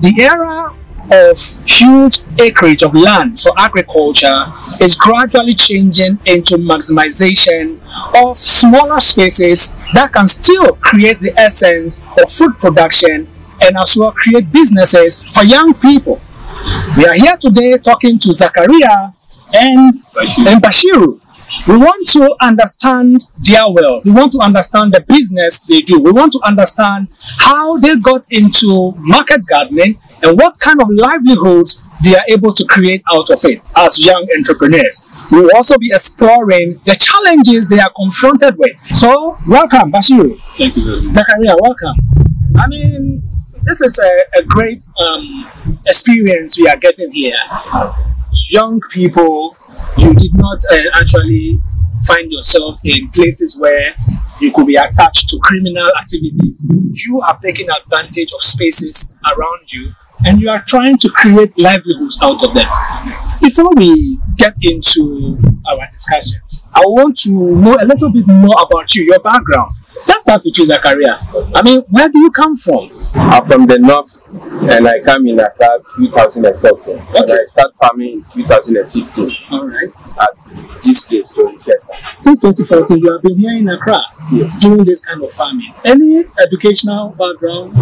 The era of huge acreage of land for agriculture is gradually changing into maximization of smaller spaces that can still create the essence of food production and as well create businesses for young people. We are here today talking to Zachariah and, and Bashiru. We want to understand their world. We want to understand the business they do. We want to understand how they got into market gardening and what kind of livelihoods they are able to create out of it as young entrepreneurs. We will also be exploring the challenges they are confronted with. So, welcome, Bashiru. Thank you very much. Zachariah, welcome. I mean, this is a, a great um, experience we are getting here. Young people, you did not uh, actually find yourselves in places where you could be attached to criminal activities. You have taken advantage of spaces around you and you are trying to create livelihoods out of them. Before we get into our discussion, I want to know a little bit more about you, your background. Let's start with you, Zachariah. I mean, where do you come from? I'm from the north and I came in Accra 2014 and Okay. I start farming in 2015 All right. at this place first time. Since 2014, you have been here in Accra Yes. doing this kind of farming. Any educational background?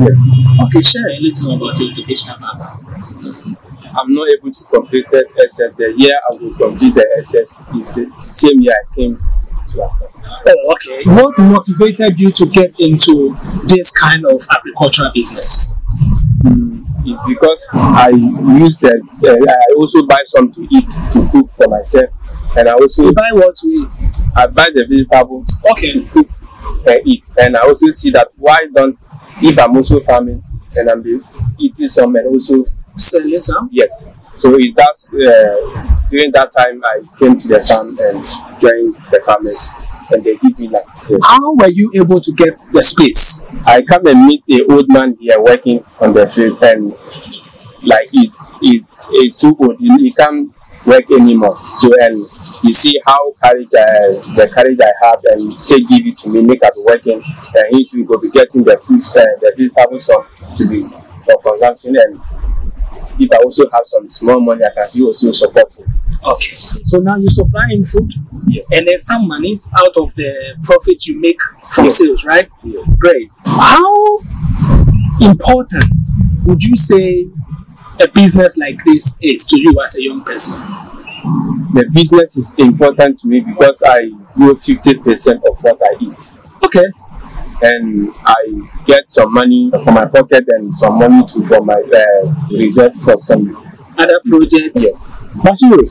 Yes. Okay, share a little about your educational background. I'm not able to complete the SS. The year I will complete the SS is the same year I came to Accra. Oh, okay. What motivated you to get into this kind of agricultural business? It's because I use the, uh, I also buy some to eat, to cook for myself. And I also You buy what to eat? I buy the vegetable Okay. cook and eat. And I also see that why don't if I'm also farming and I'm eating some and also Sell you some? yes. So it's that uh, during that time I came to the farm and joined the farmers and they give me like How were you able to get the space? I come and meet the old man here working on the field and like he's he's, he's too old. He, can't work anymore. So and you see how courage I, the courage I have and take give it to me make I be working and he too go be getting the food uh, the vegetables to be for consumption and if I also have some small money I can be also support him. Okay. So now you supply in food Yes. and then some monies out of the profit you make from Yes. sales, right? yes. Great. How important would you say a business like this is to you as a young person? The business is important to me because I grow fifty percent of what I eat. Okay. And I get some money from my pocket and some money to for my uh, reserve for some. Other projects? Yes. Bashiru,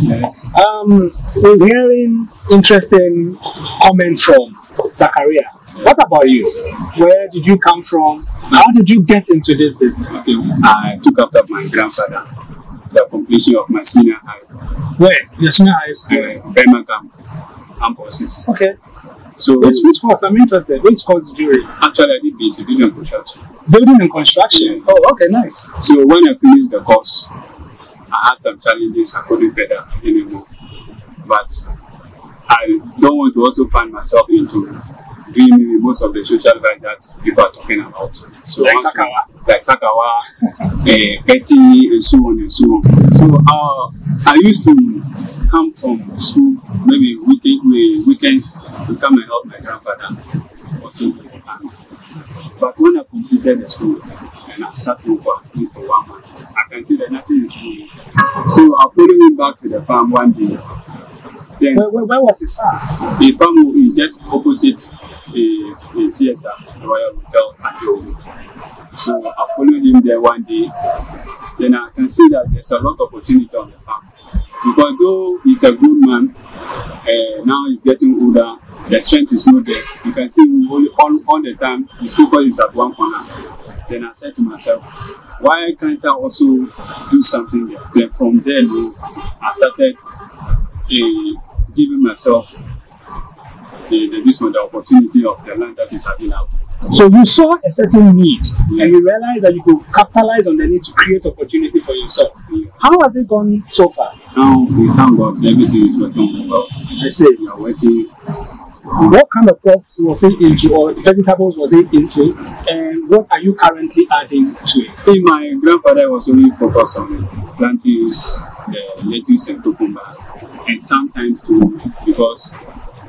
Yes. um, we're hearing interesting comments from Zachariah. What about you? Where did you come from? How did you get into this business? Okay, I took after my grandfather the completion of my senior high, Where? National High School. uh, Burma Camp Armed Forces. Okay. So Which, which course? I'm interested. Which course did you read? actually, I did building and construction. Building and construction. Oh, okay, nice. So when I finished the course, I had some challenges. I couldn't further anymore, but I don't want to also find myself into doing maybe most of the social life that people are talking about. So Like Sakawa. like Sakawa, uh, Betty, and so on and so on. So uh, I used to come from school maybe weekend, we- weekends to come and help my grandfather also with the family. But when I completed the school and I sat home for at least for one month, I can see that nothing is moving. So I followed him back to the farm one day. Then Where, where, where was his farm? the farm is just opposite a, a Fiesta Royal Hotel at Joe. So I followed him there one day. Then I can see that there's a lot of opportunity on the farm. Because though he's a good man, uh, now he's getting older, the strength is not there. You can see all, all, all the time, his focus is at one corner. Then I said to myself, why can't I also do something there? Then from there, I started uh, giving myself the, the, this one, the opportunity of the land that is available. So you saw a certain need and you realized that you could capitalize on the need to create opportunity for yourself. How has it gone so far? Now we thank God everything is working well. I say We are working What kind of crops was he into, or vegetables was he into, and what are you currently adding to it? Hey, my grandfather was only focused on planting the lettuce and cucumber, and sometimes too, because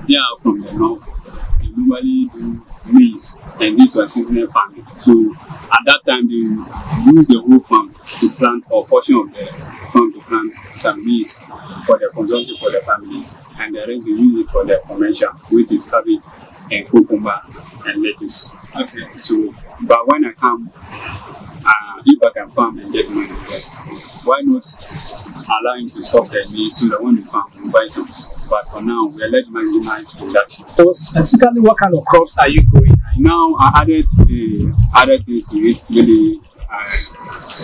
they are from the north, they normally do maize, and this was seasonal farming. So at that time, they use the whole farm to plant or portion of the farm to plant some maize for their consumption for their families, and the rest they use it for their commercial, which is cabbage and cucumber and lettuce. Okay. So, but when I come, uh, if I can farm and get money, why not allow him to stop the maize so that when we farm, we buy some. But for now, we are letting maximize production. So specifically, what kind of crops are you growing? Now I added uh, other things to it. Maybe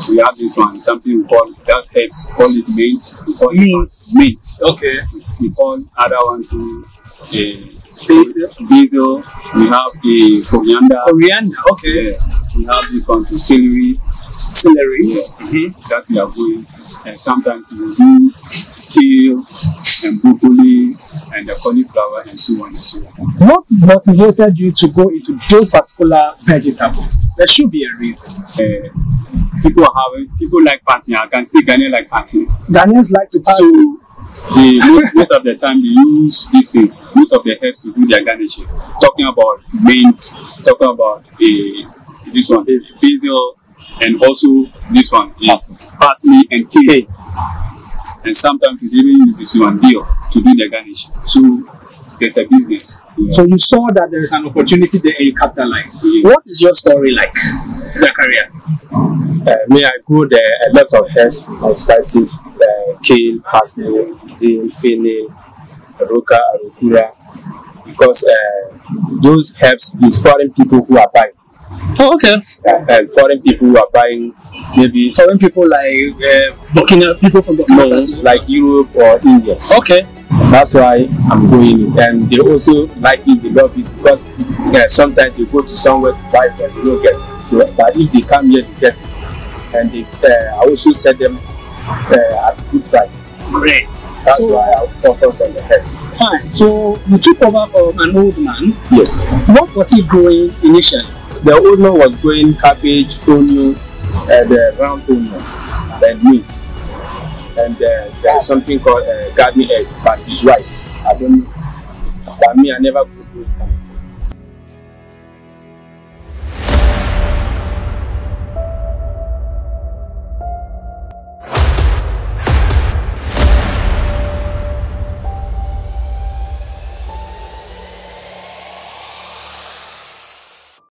we have this one, something we call that herbs, call it mint. We call Mint. it mint. Okay. We call other one to uh, Basil. Basil. We have the coriander. Coriander. Okay. Yeah. We have this one to celery. Celery. Yeah. Mhm. That we are going. And sometimes we do kale and broccoli and the cauliflower and so on and so on. What motivated you to go into those particular vegetables? There should be a reason. Uh, people are having people like partying. I can see Ghanaian like partying. Ghanaians like to party. So they most, most of the time they use this thing, most of the herbs to do their garnishing. Talking about mint, talking about a this one is basil, and also this one is parsley and kale. And sometimes they even use this one dill to do the garnish. So there's a business. Yeah. So you saw that there is an opportunity there and you capitalized. Yeah. What is your story like, Zachariah? Uh, me, I grew the, a lot of herbs and spices, uh, kale, parsley, dill, fennel, roka, arugula, because uh, those herbs is foreign people who are buying. Oh, okay. And foreign people who are buying maybe Foreign people like uh, Burkina, people from Burkina no, like Europe or India. Okay. That's why I'm going. And they also like it, they love it because uh, sometimes they go to somewhere to buy and they don't get it. But if they come here, they get it. And they, uh, I also sell them uh, at good price. Great. That's So- why I focus on the herbs. Fine. So you took over from an old man. Yes. What was he growing initially? The man was growing cabbage, onion, and uh, round onions, and meat. And uh, there's something called uh, garden eggs, but it's white. I don't know. But me, I never grew those kind